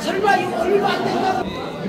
설마 이거 얼마 안 된다고?